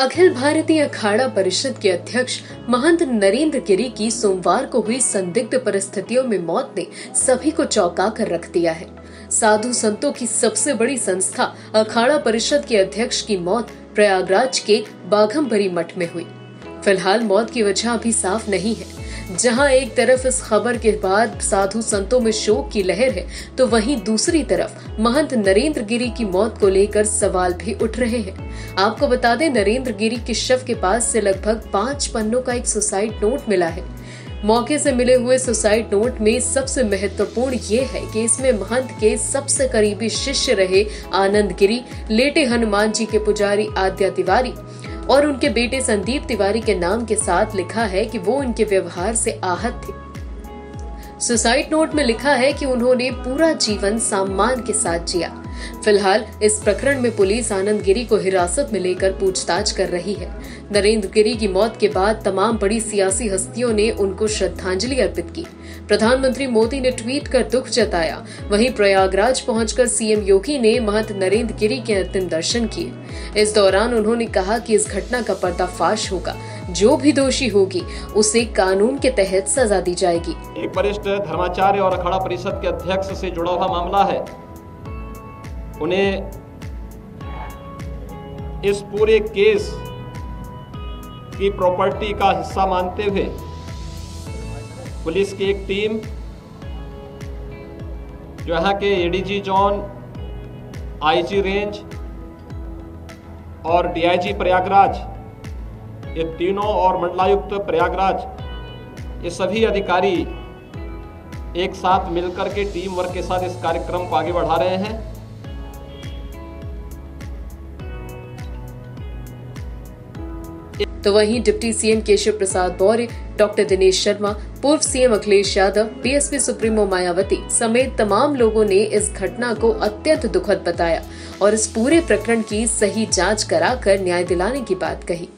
अखिल भारतीय अखाड़ा परिषद के अध्यक्ष महंत नरेंद्र गिरी की सोमवार को हुई संदिग्ध परिस्थितियों में मौत ने सभी को चौंका कर रख दिया है। साधु संतों की सबसे बड़ी संस्था अखाड़ा परिषद के अध्यक्ष की मौत प्रयागराज के बाघम्बरी मठ में हुई। फ़िलहाल मौत की वजह अभी साफ़ नहीं है। जहाँ एक तरफ़ इस खबर के बाद साधु संतों में शोक की लहर है तो वहीं दूसरी तरफ़ महंत नरेंद्र गिरी की मौत को लेकर सवाल भी उठ रहे हैं। आपको बता दें, नरेंद्र गिरी के शव के पास से लगभग पाँच पन्नों का एक सुसाइड नोट मिला है। मौके से मिले हुए सुसाइड नोट में सबसे महत्वपूर्ण ये है कि इसमें महंत के सबसे करीबी शिष्य रहे आनंद गिरी, लेटे हनुमान जी के पुजारी आद्या तिवारी और उनके बेटे संदीप तिवारी के नाम के साथ लिखा है कि वो उनके व्यवहार से आहत थे। सुसाइड नोट में लिखा है कि उन्होंने पूरा जीवन सम्मान के साथ जिया। फ़िलहाल, इस प्रकरण में पुलिस आनंद गिरी को हिरासत में लेकर पूछताछ कर रही है। नरेंद्र गिरी की मौत के बाद तमाम बड़ी सियासी हस्तियों ने उनको श्रद्धांजलि अर्पित की। प्रधानमंत्री मोदी ने ट्वीट कर दुख जताया। वहीं प्रयागराज पहुंचकर सीएम योगी ने महंत नरेंद्र गिरी के अंतिम दर्शन किए। इस दौरान उन्होंने कहा कि इस घटना का पर्दाफाश होगा। जो भी दोषी होगी, उसे कानून के तहत सजा दी जाएगी। एक वरिष्ठ धर्माचार्य और अखाड़ा परिषद के अध्यक्ष से जुड़ा हुआ मामला है। उन्हें इस पूरे केस की प्रॉपर्टी का हिस्सा मानते हुए पुलिस की एक टीम, जो यहाँ के एडीजी जोन आईजी रेंज और डीआईजी प्रयागराज ये तीनों और मंडलायुक्त प्रयागराज, ये सभी अधिकारी एक साथ मिलकर के टीम वर्क के साथ इस कार्यक्रम को आगे बढ़ा रहे हैं। तो वहीं deputy CM Keshav Prasad Maurya, doctor Dinesh Sharma, पूर्व CM Akhilesh Yadav, BSP supremo Mayawati समेत तमाम लोगों ने इस घटना को अत्यंत दुखद बताया और इस पूरे प्रकरण की सही जाँच कराकर न्याय दिलाने की बात कही।